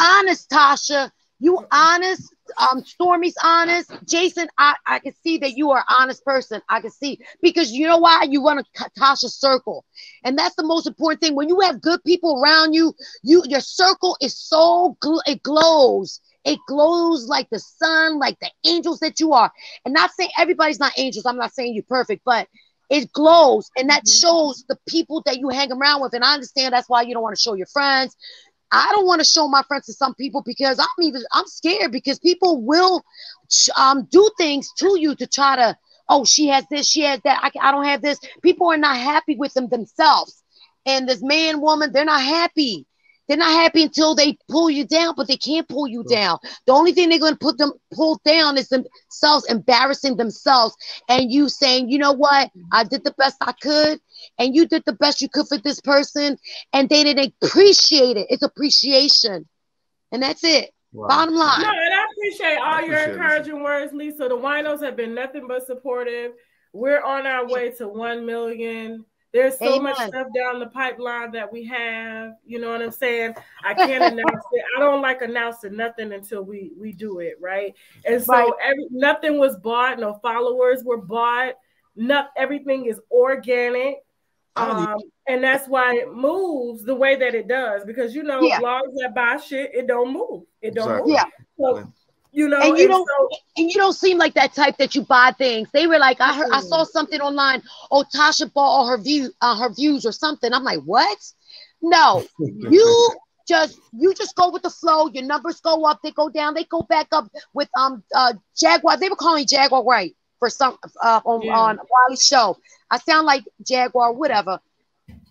honest, Tasha. You honest. Um, Stormy's honest. Jason, I, I can see that you are an honest person. I can see because you know why you run a Tasha circle, and that's the most important thing. When you have good people around you, you your circle is so gl- it glows. It glows like the sun, like the angels that you are. And not saying everybody's not angels. I'm not saying you're perfect, but it glows and that mm-hmm. shows the people that you hang around with. And I understand that's why you don't want to show your friends. I don't want to show my friends to some people because I'm even I'm scared because people will um do things to you to try to oh she has this she has that I, I don't have this. People are not happy with them themselves. And this man woman they're not happy they're not happy until they pull you down, but they can't pull you down. The only thing they're going to put them pull down is themselves embarrassing themselves and you saying, you know what, I did the best I could, and you did the best you could for this person, and they didn't appreciate it. It's appreciation, and that's it. Wow. Bottom line. No, and I appreciate all your encouraging words, Lisa. The winos have been nothing but supportive. We're on our way to one million. There's so Amen. much stuff down the pipeline that we have. You know what I'm saying? I can't announce it. I don't like announcing nothing until we we do it, right? And so right. Every, nothing was bought. No followers were bought. Not everything is organic. Um, and that's why it moves the way that it does because you know yeah. blogs that buy shit it don't move it don't exactly. move. Yeah. So you know, and you and don't so, and you don't seem like that type that you buy things. They were like, I heard, I saw something online. Oh, Tasha bought all her view, uh, her views or something. I'm like, what? No, you just you just go with the flow. Your numbers go up, they go down, they go back up with um uh Jaguar. They were calling Jaguar Wright for some uh on yeah. on Wiley's show. I sound like Jaguar, whatever.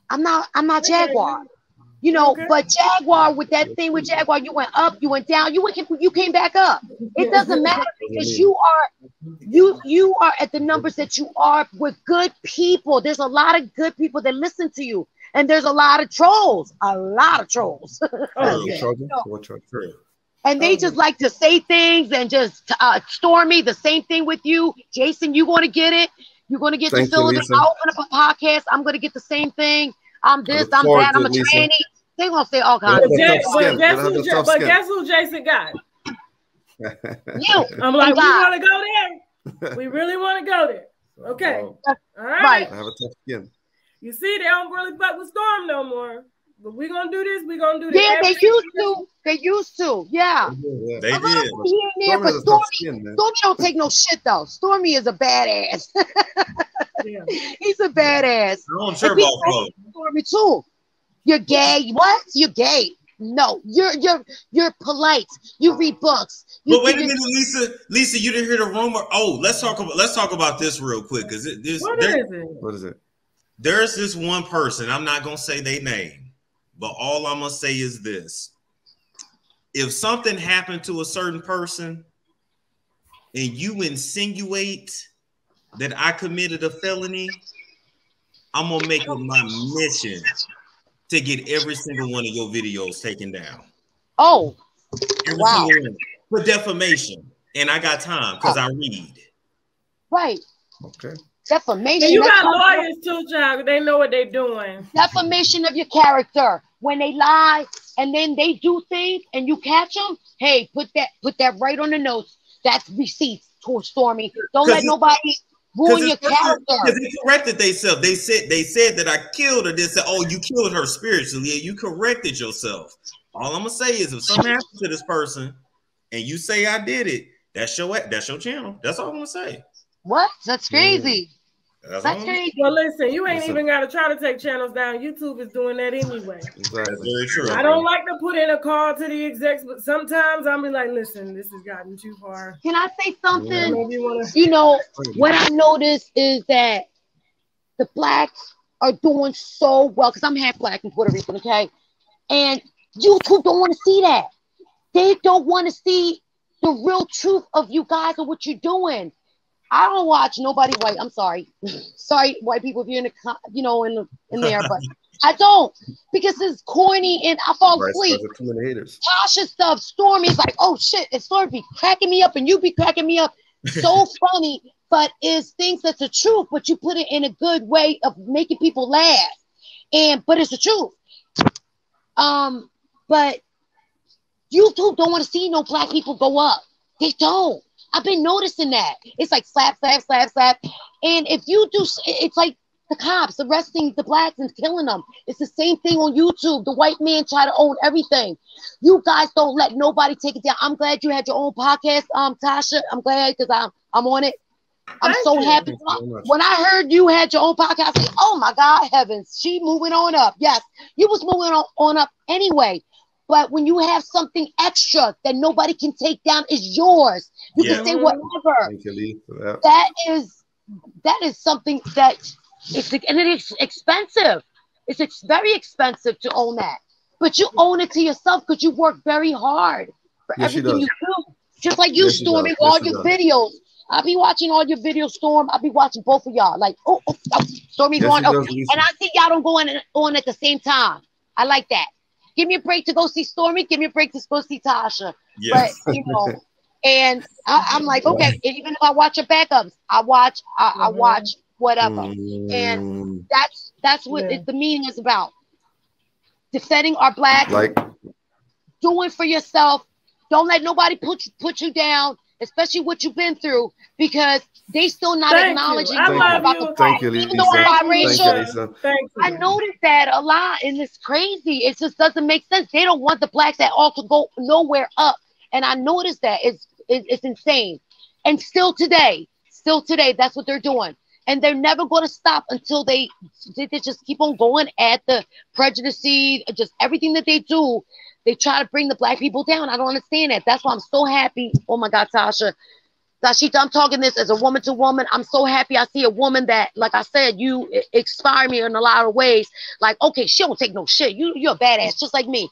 I'm not. I'm not Jaguar. You know, okay. but Jaguar with that thing with Jaguar, you went up, you went down, you went, you came back up. It doesn't matter because you are, you you are at the numbers that you are with good people. There's a lot of good people that listen to you, and there's a lot of trolls, a lot of trolls. oh, yeah. And they just like to say things and just uh, Stormy, the same thing with you. Jason, you going to get it. You're going to get Thank the Philip. I open up a podcast. I'm going to get the same thing. I'm this, I'm that, I'm a tranny. They gonna say all kinds. But, guess, but, guess who, but guess who Jason got? you. I'm like, we oh, want to go there. We really want to go there. Okay. All right. I have a tough skin. You see, they don't really fuck with Storm no more. But we're gonna do this. We're gonna do this. Yeah, they used to. They used to. Yeah. yeah they did. There, but Stormy, skin, Stormy don't take no shit though. Stormy is a badass. yeah. He's a badass. Stormy too. You're gay. What? You're gay. No, you're you're you're polite. You read books. You but wait a minute, Lisa. Lisa, you didn't hear the rumor. Oh, let's talk about let's talk about this real quick because it, this what there, is it? What is it? There's this one person. I'm not gonna say their name, but all I'm gonna say is this: if something happened to a certain person, and you insinuate that I committed a felony, I'm gonna make it my mission to get every single one of your videos taken down. Oh, every wow. For defamation. And I got time because oh. I read. Right. Okay. Defamation. And you got lawyers too, John. They know what they're doing. Defamation of your character. When they lie and then they do things and you catch them, hey, put that put that right on the notes. That's receipts towards Stormy. Don't let nobody ruin your character. Because they corrected themselves. They said they said that I killed her. They said, "Oh, you killed her spiritually. Yeah, you corrected yourself." All I'm gonna say is, if something happens to this person, and you say I did it, that's your that's your channel. That's all I'm gonna say. What? That's crazy. That's, That's crazy. Well, listen, you ain't even got to try to take channels down. YouTube is doing that anyway. That's very true. I don't like to put in a call to the execs, but sometimes I'm be like, listen, this has gotten too far. Can I say something? You, wanna... you know, what I noticed is that the blacks are doing so well because I'm half black and Puerto Rican, okay? And YouTube don't want to see that. They don't want to see the real truth of you guys and what you're doing. I don't watch nobody white. I'm sorry, sorry, white people if you're in the you know in the, in there, but I don't because it's corny and I fall asleep. Too many haters. Tasha stuff, Stormy's like, oh shit, and Stormy be cracking me up, and you be cracking me up. So funny, but it's things that's the truth, but you put it in a good way of making people laugh, and but it's the truth. Um, but YouTube don't want to see no black people go up. They don't. I've been noticing that. It's like slap, slap, slap, slap. And if you do, it's like the cops arresting the blacks and killing them. It's the same thing on YouTube. The white man try to own everything. You guys don't let nobody take it down. I'm glad you had your own podcast, um, Tasha. I'm glad because I'm I'm on it. I'm Thank so you. happy. When I heard you had your own podcast, I said, "Oh my God, heavens, she moving on up." Yes, you was moving on, on up anyway. But when you have something extra that nobody can take down, is yours. You yeah. can say whatever. You, that. that is that is something that it's and it is expensive. It's ex- very expensive to own that, but you own it to yourself because you work very hard for yes, everything you do. Just like you, yes, Stormy, all yes, your does. videos. I'll be watching all your videos, Storm. I'll be watching both of y'all. Like, oh, oh, oh Stormy yes, going. Oh, and I see y'all don't go on, on at the same time. I like that. Give me a break to go see Stormy. Give me a break to go see Tasha. Yes. But you know, and I, am like, okay, even if I watch your backups, I watch, I, I mm-hmm. watch whatever. Mm. And that's that's what yeah. it, the meaning is about. Defending our black, like doing for yourself. Don't let nobody put you, put you down, especially what you've been through, because they still not Thank acknowledging you. about you. the Thank you, Even though I'm biracial, I noticed that a lot, and it's crazy. It just doesn't make sense. They don't want the blacks at all to go nowhere up, and I noticed that it's it, it's insane. And still today, still today, that's what they're doing and they're never going to stop until they they just keep on going at the prejudice, just everything that they do. They try to bring the black people down. I don't understand that. That's why I'm so happy. Oh my God, Tasha. Tashita, I'm talking this as a woman to woman. I'm so happy I see a woman that, like I said, you inspire me in a lot of ways. Like, okay, she don't take no shit. You, you're a badass, just like me.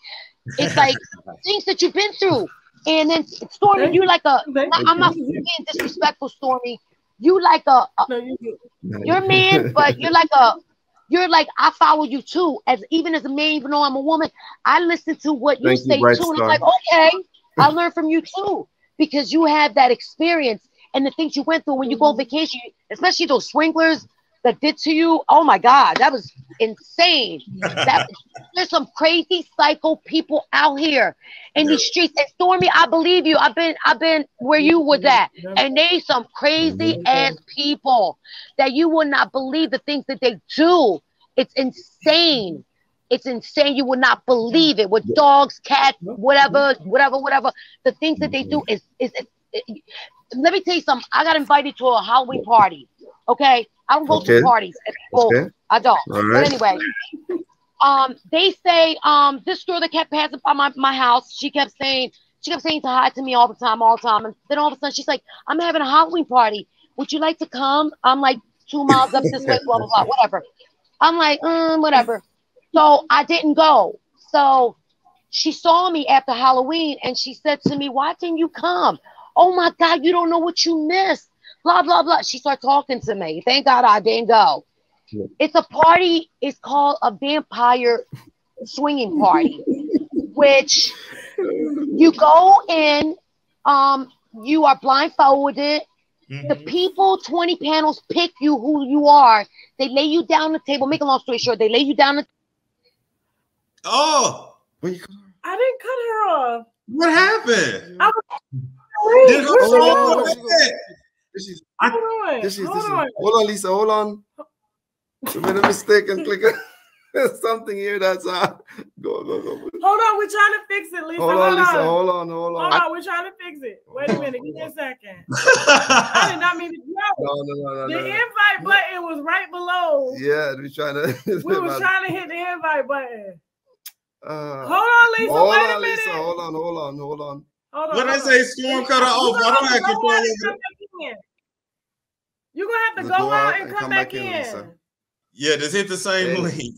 It's like things that you've been through. And then Stormy, you like a. I'm not being disrespectful, Stormy, you like a, a no, you, you're man, but you're like a you're like I follow you too. As even as a man, even though I'm a woman, I listen to what you Thank say you, too. And I'm like, okay, I learn from you too because you have that experience and the things you went through when you go on vacation, especially those swinglers that did to you. Oh my God, that was insane. That there's some crazy psycho people out here in these streets. And Stormy, I believe you. I've been I've been where you was at, and they some crazy ass people that you will not believe the things that they do. It's insane. It's insane. You would not believe it with dogs, cats, whatever, whatever, whatever. The things that they do is is. is, is let me tell you something. I got invited to a Halloween party. Okay, I don't go okay. to parties. at Okay. I don't. But anyway, um, they say um this girl that kept passing by my, my house, she kept saying she kept saying to hi to me all the time, all the time, and then all of a sudden she's like, I'm having a Halloween party. Would you like to come? I'm like two miles up this way, blah blah blah, whatever. I'm like, mm, whatever. So I didn't go. So she saw me after Halloween and she said to me, Why didn't you come? Oh my God, you don't know what you missed blah blah blah. She started talking to me. Thank God I didn't go. Yeah. It's a party. It's called a vampire swinging party, which you go in. Um, you are blindfolded. Mm-hmm. The people, 20 panels, pick you who you are. They lay you down the table. Make a long story short, they lay you down the Oh, I didn't cut her off. What happened? I was, Did her oh, this is, hold on. This is, hold, this on. Is, hold on, Lisa. Hold on. You made a mistake and click There's something here that's uh go go go. Hold on, we're trying to fix it, Lisa. Hold, hold on, Lisa. Hold on, hold on. Hold on, we're trying to fix it. Wait a minute, give me a second. I did not mean to go. No, no, no, no. The no, invite no. button was right below. Yeah, we're trying to. we were trying to hit the invite button. Uh, hold on, Lisa. Hold wait on, a minute. Lisa. Hold on, hold on, hold on. Hold on. When I say storm cut her off, I don't have control over it. You're gonna have to go, go out and, come, come back, back, in. in yeah, just hit the same and link.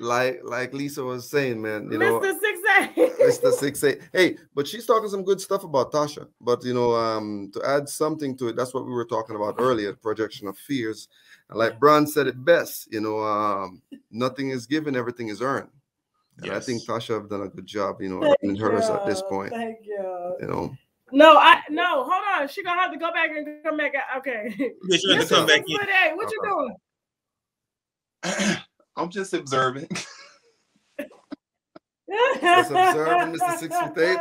Like like Lisa was saying, man, you Mr. know, Six Eight, Mr. Six Eight. Hey, but she's talking some good stuff about Tasha. But you know, um, to add something to it, that's what we were talking about earlier, projection of fears. And like Brian said it best, you know, um, nothing is given, everything is earned. And yes. I think Tasha have done a good job, you know, in hers at this point. Thank you. You know. No, I no. Hold on. She gonna have to go back and come back. Okay. Yeah, she have to come back in. Hey, what you doing? I'm just observing. this Let's Mr. Six Feet Eight.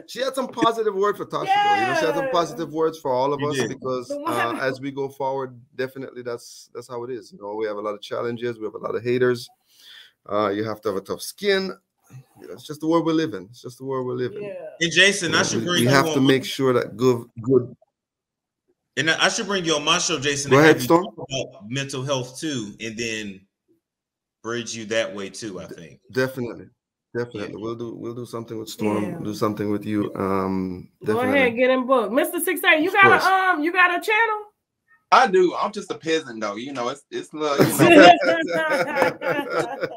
she had some positive words for Tasha. Yeah. You know, she had some positive words for all of us because uh, as we go forward, definitely that's that's how it is. You know, we have a lot of challenges, we have a lot of haters. Uh, you have to have a tough skin. You know, it's just the world we're living. It's just the world we're living. Yeah. And Jason, you know, I should bring you. have to make sure that good good and I should bring you on my show, Jason. Go ahead, Storm. About mental health too, and then bridge you that way too. I think definitely, definitely. Yeah. We'll do we'll do something with Storm. Yeah. Do something with you. Um, definitely. go ahead, get in book, Mister Six Eight. You got a um, you got a channel. I do. I'm just a peasant though. You know, it's it's little, you know,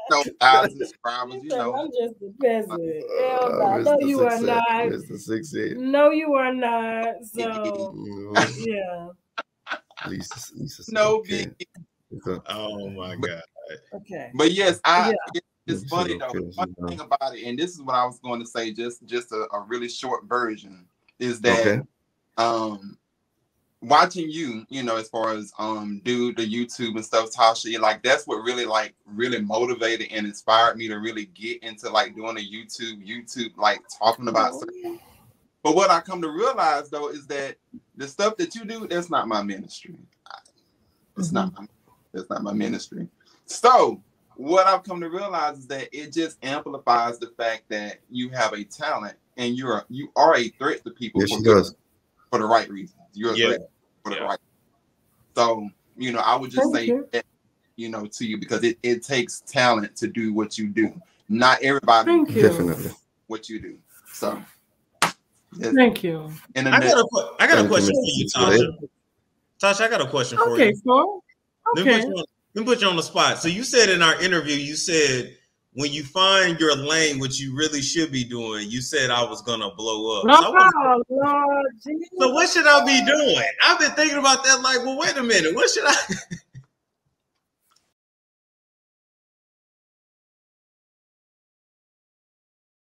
no thousand subscribers. You know, I'm just a peasant. Hell uh, no, you are not. Mr. Six Eight. No, you are not. So yeah. Lisa, Lisa no okay. Oh my god. Okay. But yes, I. Yeah. It's funny though. One thing about it, and this is what I was going to say, just just a, a really short version, is that okay. um watching you, you know, as far as um do the YouTube and stuff, Tasha, like that's what really like really motivated and inspired me to really get into like doing a YouTube, YouTube, like talking about oh. stuff. But what I come to realize though is that the stuff that you do, that's not my ministry. It's mm-hmm. not my, that's not my ministry. So what I've come to realize is that it just amplifies the fact that you have a talent and you're you are a threat to people. Yes, she does. For the right reasons. You're yeah. for the yeah. right. So, you know, I would just Thank say you. That, you know, to you because it, it takes talent to do what you do. Not everybody Thank you. definitely what you do. So Thank you. And I got a, I got a question for you, Tasha. Tasha, I got a question for you. okay, you. So, okay, let me put you on the spot. So you said in our interview, you said when you find your lane, what you really should be doing, you said I was gonna blow up. No, so, oh, was, Lord, so what should I be doing? I've been thinking about that. Like, well, wait a minute, what should I?